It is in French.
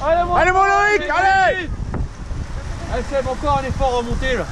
Allez mon, allez, mon Loïc, allez Allez Seb, encore un effort remonté là.